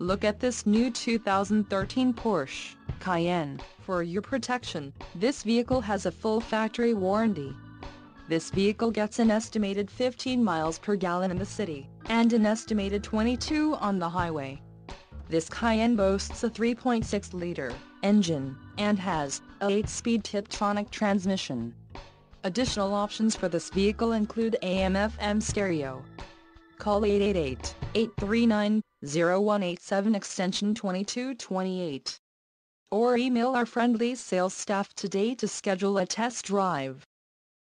Look at this new 2013 Porsche Cayenne. For your protection, this vehicle has a full factory warranty. This vehicle gets an estimated 15 miles per gallon in the city, and an estimated 22 on the highway. This Cayenne boasts a 3.6-liter engine, and has a 8-speed Tiptronic transmission. Additional options for this vehicle include AM-FM stereo. Call 888-839-0187 extension 2228. Or email our friendly sales staff today to schedule a test drive.